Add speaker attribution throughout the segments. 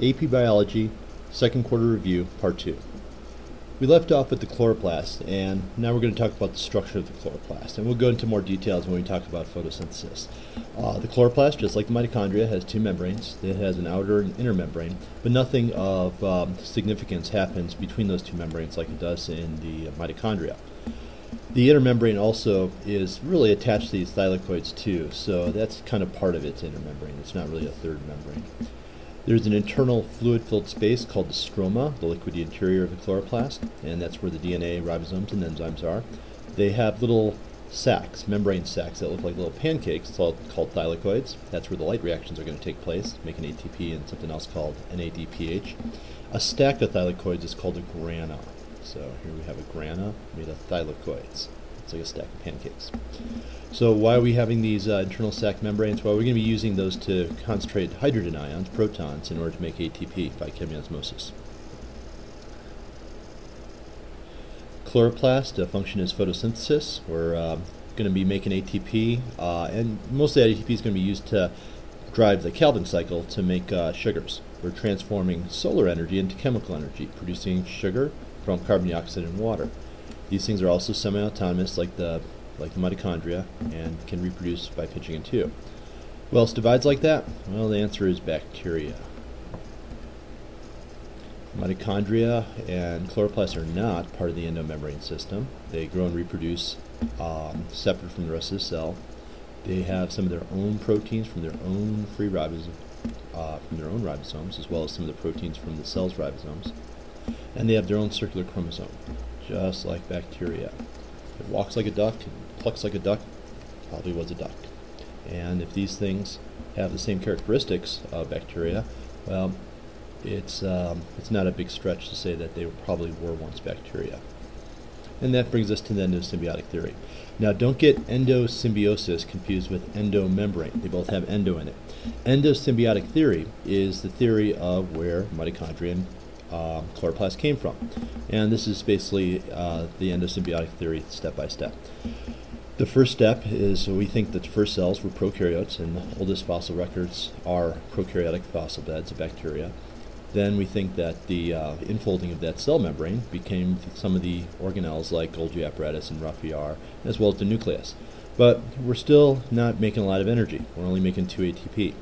Speaker 1: AP Biology, second quarter review, part two. We left off with the chloroplast, and now we're going to talk about the structure of the chloroplast, and we'll go into more details when we talk about photosynthesis. Uh, the chloroplast, just like the mitochondria, has two membranes. It has an outer and inner membrane, but nothing of um, significance happens between those two membranes like it does in the mitochondria. The inner membrane also is really attached to these thylakoids too, so that's kind of part of its inner membrane. It's not really a third membrane. There's an internal fluid-filled space called the stroma, the liquidy interior of the chloroplast, and that's where the DNA, ribosomes, and enzymes are. They have little sacs, membrane sacs that look like little pancakes called, called thylakoids. That's where the light reactions are going to take place, making ATP and something else called NADPH. A stack of thylakoids is called a grana. So here we have a grana made of thylakoids. It's like a stack of pancakes. So why are we having these uh, internal sac membranes? Well, we're going to be using those to concentrate hydrogen ions, protons, in order to make ATP by chemiosmosis. Chloroplast, a function is photosynthesis. We're uh, going to be making ATP, uh, and most of that ATP is going to be used to drive the Calvin cycle to make uh, sugars. We're transforming solar energy into chemical energy, producing sugar from carbon dioxide and water. These things are also semi-autonomous, like the like the mitochondria, and can reproduce by pitching in two. Who else divides like that? Well, the answer is bacteria. Mitochondria and chloroplasts are not part of the endomembrane system. They grow and reproduce um, separate from the rest of the cell. They have some of their own proteins from their own free ribosomes, uh, from their own ribosomes, as well as some of the proteins from the cell's ribosomes. And they have their own circular chromosome, just like bacteria. It walks like a duck and clucks like a duck, probably was a duck. And if these things have the same characteristics of bacteria, well, it's, um, it's not a big stretch to say that they probably were once bacteria. And that brings us to the endosymbiotic theory. Now, don't get endosymbiosis confused with endomembrane. They both have endo in it. Endosymbiotic theory is the theory of where mitochondria and um, chloroplast came from. And this is basically uh, the endosymbiotic theory step by step. The first step is we think that the first cells were prokaryotes, and the oldest fossil records are prokaryotic fossil beds of bacteria. Then we think that the uh, infolding of that cell membrane became some of the organelles like Golgi apparatus and Rough-ER, as well as the nucleus. But we're still not making a lot of energy. We're only making 2 ATP.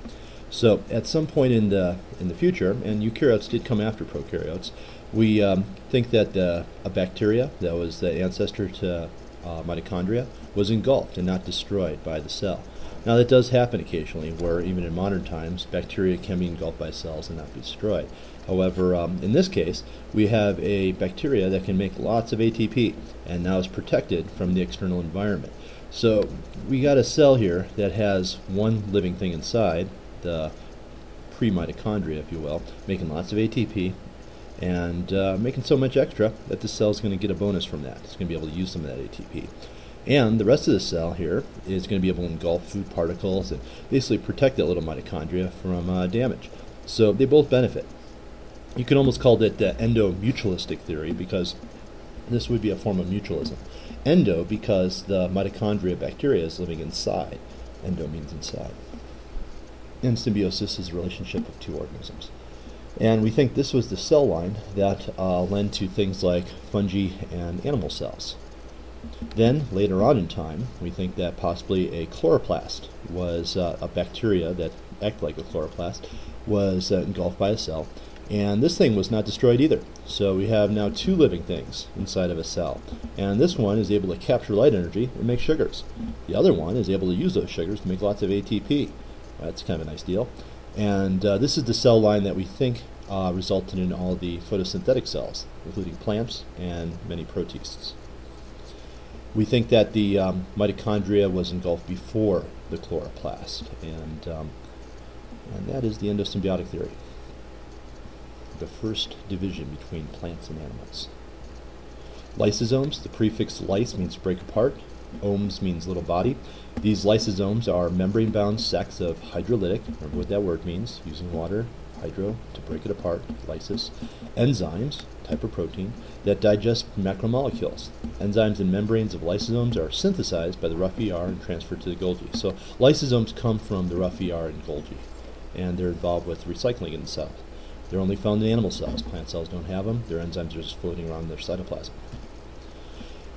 Speaker 1: So at some point in the in the future, and eukaryotes did come after prokaryotes, we um, think that uh, a bacteria that was the ancestor to uh, mitochondria was engulfed and not destroyed by the cell. Now that does happen occasionally, where even in modern times, bacteria can be engulfed by cells and not be destroyed. However, um, in this case, we have a bacteria that can make lots of ATP and now is protected from the external environment. So we got a cell here that has one living thing inside, the pre-mitochondria, if you will, making lots of ATP and uh, making so much extra that the cell is going to get a bonus from that. It's going to be able to use some of that ATP. And the rest of the cell here is going to be able to engulf food particles and basically protect that little mitochondria from uh, damage. So they both benefit. You can almost call it the endomutualistic theory because this would be a form of mutualism. Endo because the mitochondria bacteria is living inside. Endo means inside and symbiosis is a relationship of two organisms. And we think this was the cell line that uh, led to things like fungi and animal cells. Then, later on in time, we think that possibly a chloroplast was uh, a bacteria that acted like a chloroplast, was uh, engulfed by a cell. And this thing was not destroyed either. So we have now two living things inside of a cell. And this one is able to capture light energy and make sugars. The other one is able to use those sugars to make lots of ATP. That's kind of a nice deal. And uh, this is the cell line that we think uh, resulted in all the photosynthetic cells, including plants and many protists. We think that the um, mitochondria was engulfed before the chloroplast, and, um, and that is the endosymbiotic theory, the first division between plants and animals. Lysosomes, the prefix lys means break apart, Omes means little body. These lysosomes are membrane bound sacs of hydrolytic, remember what that word means, using water, hydro, to break it apart, lysis. Enzymes, type of protein, that digest macromolecules. Enzymes and membranes of lysosomes are synthesized by the rough ER and transferred to the Golgi. So lysosomes come from the rough ER and Golgi, and they're involved with recycling in the cell. They're only found in animal cells. Plant cells don't have them. Their enzymes are just floating around their cytoplasm.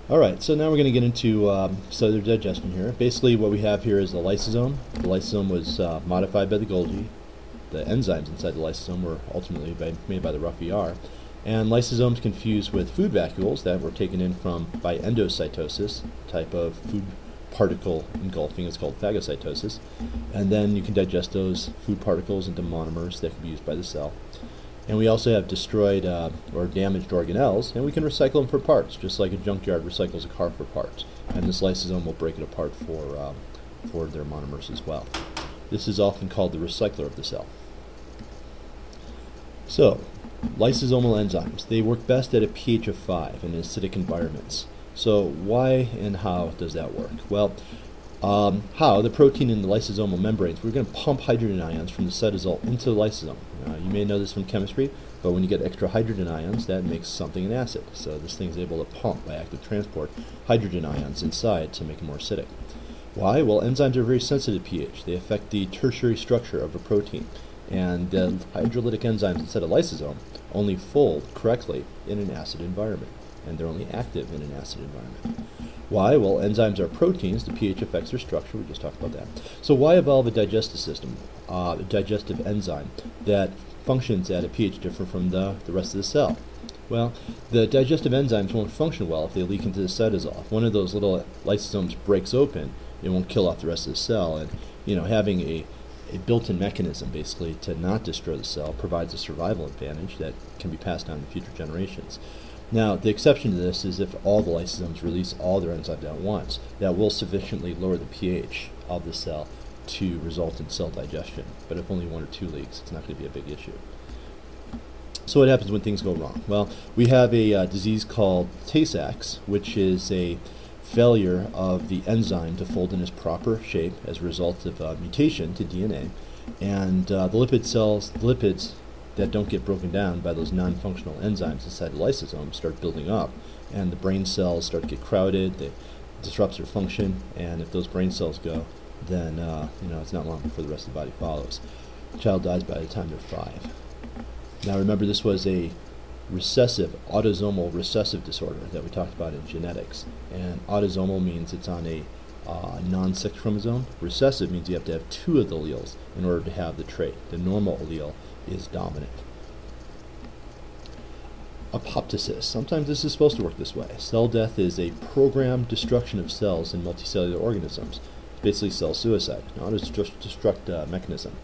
Speaker 1: All right, so now we're going to get into um, cellular digestion here. Basically, what we have here is the lysosome. The lysosome was uh, modified by the Golgi. The enzymes inside the lysosome were ultimately by, made by the rough ER. And lysosomes confused with food vacuoles that were taken in from by endocytosis, type of food particle engulfing is called phagocytosis. And then you can digest those food particles into monomers that can be used by the cell. And we also have destroyed uh, or damaged organelles, and we can recycle them for parts, just like a junkyard recycles a car for parts. And this lysosome will break it apart for, um, for their monomers as well. This is often called the recycler of the cell. So, lysosomal enzymes, they work best at a pH of 5 in acidic environments. So why and how does that work? Well, um, how the protein in the lysosomal membranes, we're going to pump hydrogen ions from the cytosol into the lysosome. Uh, you may know this from chemistry, but when you get extra hydrogen ions, that makes something an acid. So this thing is able to pump by active transport hydrogen ions inside to make it more acidic. Why? Well, enzymes are very sensitive to pH. They affect the tertiary structure of a protein. And the hydrolytic enzymes inside a lysosome only fold correctly in an acid environment. And they're only active in an acid environment. Why? Well, enzymes are proteins. The pH affects their structure. We just talked about that. So why evolve a digestive system, uh, a digestive enzyme that functions at a pH different from the, the rest of the cell? Well, the digestive enzymes won't function well if they leak into the cytosol. If one of those little lysosomes breaks open, it won't kill off the rest of the cell. And you know, having a a built-in mechanism basically to not destroy the cell provides a survival advantage that can be passed on to future generations. Now, the exception to this is if all the lysosomes release all their enzymes at once, that will sufficiently lower the pH of the cell to result in cell digestion. But if only one or two leaks, it's not going to be a big issue. So, what happens when things go wrong? Well, we have a uh, disease called Tay Sachs, which is a failure of the enzyme to fold in its proper shape as a result of a mutation to DNA. And uh, the lipid cells, the lipids that don't get broken down by those non-functional enzymes inside the lysosome start building up, and the brain cells start to get crowded. They disrupts their function, and if those brain cells go, then uh, you know it's not long before the rest of the body follows. Child dies by the time they're five. Now remember, this was a recessive, autosomal recessive disorder that we talked about in genetics, and autosomal means it's on a uh, non-sex chromosome. Recessive means you have to have two of the alleles in order to have the trait. The normal allele is dominant. Apoptosis. Sometimes this is supposed to work this way. Cell death is a programmed destruction of cells in multicellular organisms. It's basically cell suicide, not a destruct uh, mechanism.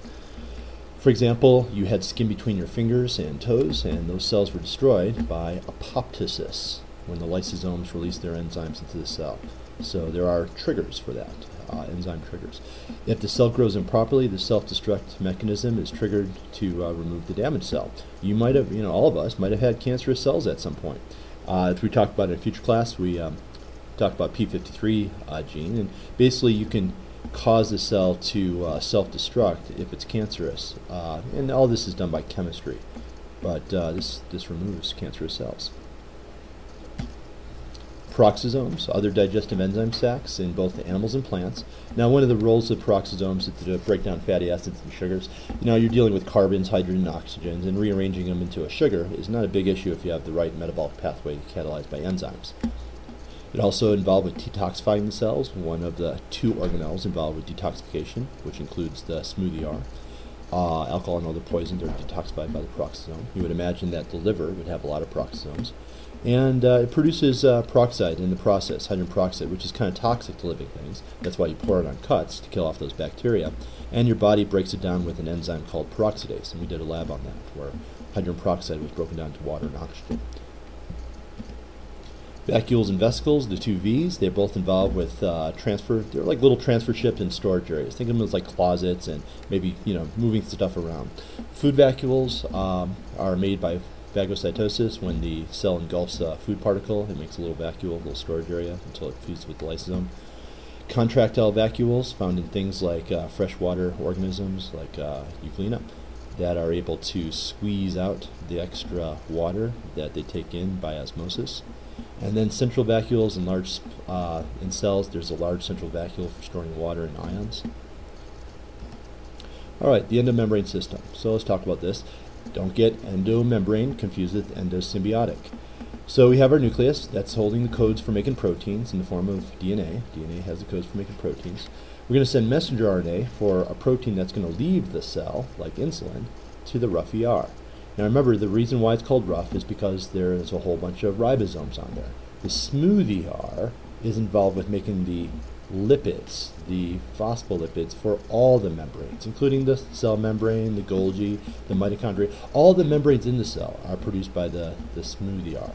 Speaker 1: For example, you had skin between your fingers and toes, and those cells were destroyed by apoptosis when the lysosomes release their enzymes into the cell. So there are triggers for that uh, enzyme triggers. If the cell grows improperly, the self-destruct mechanism is triggered to uh, remove the damaged cell. You might have, you know, all of us might have had cancerous cells at some point. Uh, as we talked about in a future class, we um, about P53 uh, gene, and basically you can cause the cell to uh, self-destruct if it's cancerous, uh, and all this is done by chemistry. But this this removes cancerous cells peroxisomes, other digestive enzyme sacs in both animals and plants. Now, one of the roles of peroxisomes is to break down fatty acids and sugars. Now, you're dealing with carbons, hydrogen, and oxygens, and rearranging them into a sugar is not a big issue if you have the right metabolic pathway catalyzed by enzymes. It also involved with detoxifying the cells, one of the two organelles involved with detoxification, which includes the smooth ER. Uh, alcohol and other poisons are detoxified by the peroxisome. You would imagine that the liver would have a lot of peroxisomes and uh, it produces uh, peroxide in the process, hydrogen peroxide, which is kind of toxic to living things. That's why you pour it on cuts to kill off those bacteria. And your body breaks it down with an enzyme called peroxidase, and we did a lab on that, where hydrogen peroxide was broken down to water and oxygen. Vacuoles and vesicles, the two V's, they're both involved with uh, transfer. They're like little transfer ships and storage areas. Think of them as like closets and maybe you know moving stuff around. Food vacuoles um, are made by phagocytosis, when the cell engulfs a food particle, it makes a little vacuole, a little storage area until it fuses with the lysosome. Contractile vacuoles, found in things like uh, freshwater organisms like uh, Euglena, that are able to squeeze out the extra water that they take in by osmosis. And then central vacuoles in large uh, in cells, there's a large central vacuole for storing water and ions. All right, the endomembrane system. So let's talk about this. Don't get endomembrane confused with endosymbiotic. So we have our nucleus that's holding the codes for making proteins in the form of DNA. DNA has the codes for making proteins. We're going to send messenger RNA for a protein that's going to leave the cell, like insulin, to the rough ER. Now remember, the reason why it's called rough is because there is a whole bunch of ribosomes on there. The smooth ER is involved with making the lipids, the phospholipids for all the membranes, including the cell membrane, the Golgi, the mitochondria. All the membranes in the cell are produced by the, the smooth ER.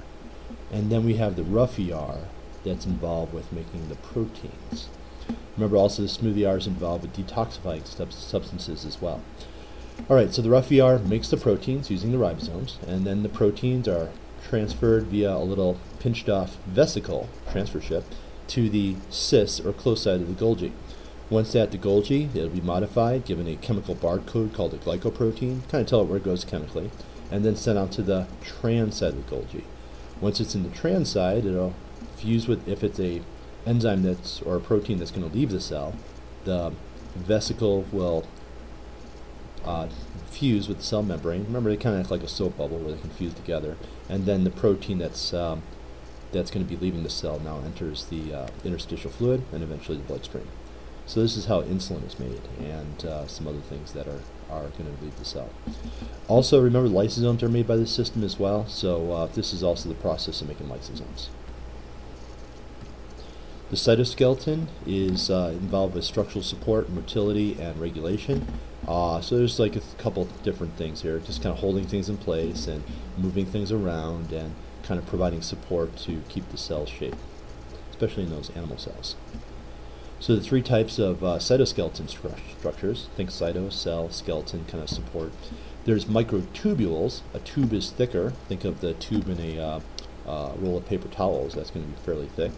Speaker 1: And then we have the rough ER that's involved with making the proteins. Remember also the smooth ER is involved with detoxifying sub- substances as well. All right, so the rough ER makes the proteins using the ribosomes, and then the proteins are transferred via a little pinched off vesicle transfer ship to the cis or close side of the Golgi. Once at the Golgi, it'll be modified, given a chemical barcode called a glycoprotein, kind of tell it where it goes chemically, and then sent out to the trans side of the Golgi. Once it's in the trans side, it'll fuse with, if it's a enzyme that's, or a protein that's going to leave the cell, the vesicle will uh, fuse with the cell membrane. Remember, they kind of act like a soap bubble where they can fuse together. And then the protein that's um, that's going to be leaving the cell now enters the uh, interstitial fluid and eventually the bloodstream. So this is how insulin is made, and uh, some other things that are are going to leave the cell. Also, remember lysosomes are made by the system as well. So uh, this is also the process of making lysosomes. The cytoskeleton is uh, involved with structural support, motility, and regulation. Uh, so there's like a couple different things here, just kind of holding things in place and moving things around and kind of providing support to keep the cells shape, especially in those animal cells. So the three types of uh, cytoskeleton stru- structures, think cyto, cell, skeleton kind of support. There's microtubules. A tube is thicker. Think of the tube in a uh, uh, roll of paper towels. That's going to be fairly thick.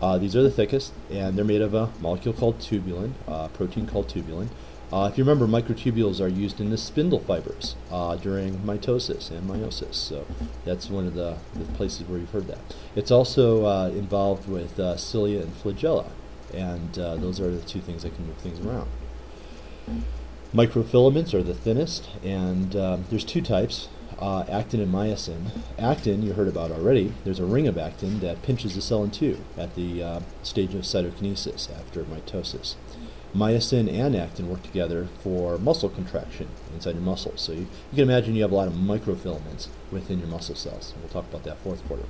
Speaker 1: Uh, these are the thickest, and they're made of a molecule called tubulin, uh, protein called tubulin. Uh, if you remember, microtubules are used in the spindle fibers uh, during mitosis and meiosis. So that's one of the, the places where you've heard that. It's also uh, involved with uh, cilia and flagella, and uh, those are the two things that can move things around. Microfilaments are the thinnest, and um, there's two types. Uh, actin and myosin. Actin, you heard about already. There's a ring of actin that pinches the cell in two at the stage of cytokinesis after mitosis myosin and actin work together for muscle contraction inside your muscles. So you, you, can imagine you have a lot of microfilaments within your muscle cells. We'll talk about that fourth quarter.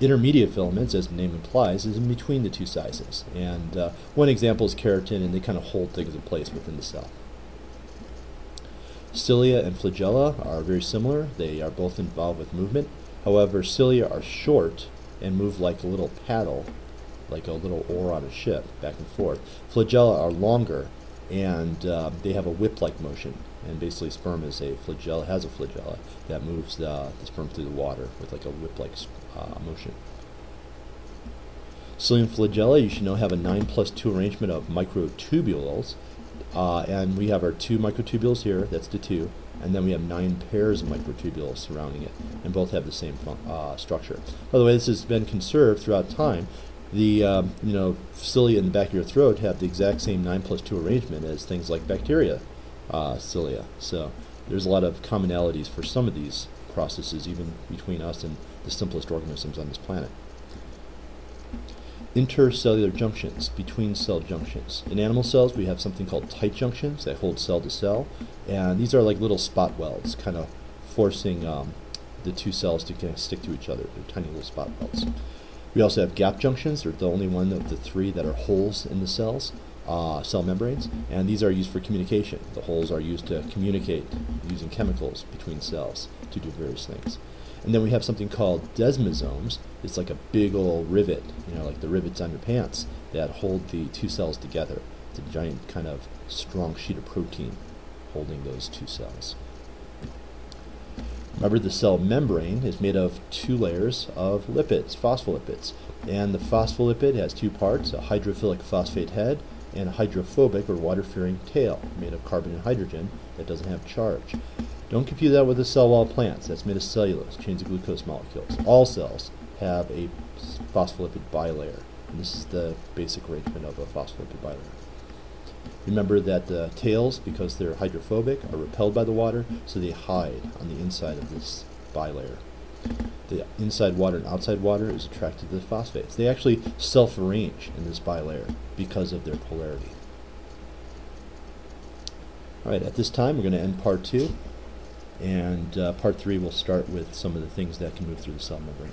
Speaker 1: Intermediate filaments, as the name implies, is in between the two sizes. And uh, one example is keratin, and they kind of hold things in place within the cell. Cilia and flagella are very similar. They are both involved with movement. However, cilia are short and move like a little paddle like a little oar on a ship, back and forth. Flagella are longer, and uh, they have a whip-like motion. And basically, sperm is a flagella, has a flagella that moves the, sperm through the water with like a whip-like uh, motion. Cilium flagella, you should know, have a 9 plus 2 arrangement of microtubules. Uh, and we have our two microtubules here, that's the 2. And then we have nine pairs of microtubules surrounding it, and both have the same uh, structure. By the way, this has been conserved throughout time the um, you know cilia in the back of your throat have the exact same 9 plus 2 arrangement as things like bacteria uh, cilia. So there's a lot of commonalities for some of these processes, even between us and the simplest organisms on this planet. Intercellular junctions, between cell junctions. In animal cells, we have something called tight junctions that hold cell to cell, and these are like little spot welds, kind of forcing um, the two cells to kind of stick to each other. They're tiny little spot welds. We also have gap junctions. They're the only one of the three that are holes in the cells, uh, cell membranes, and these are used for communication. The holes are used to communicate using chemicals between cells to do various things. And then we have something called desmosomes. It's like a big old rivet, you know, like the rivets on your pants that hold the two cells together. It's a giant kind of strong sheet of protein holding those two cells. Remember, the cell membrane is made of two layers of lipids, phospholipids. And the phospholipid has two parts a hydrophilic phosphate head and a hydrophobic or water fearing tail made of carbon and hydrogen that doesn't have charge. Don't confuse that with the cell wall of plants. That's made of cellulose, chains of glucose molecules. All cells have a phospholipid bilayer. And this is the basic arrangement of a phospholipid bilayer. Remember that the tails, because they're hydrophobic, are repelled by the water, so they hide on the inside of this bilayer. The inside water and outside water is attracted to the phosphates. They actually self-arrange in this bilayer because of their polarity. All right, at this time, we're going to end part two, and uh, part three will start with some of the things that can move through the cell membrane.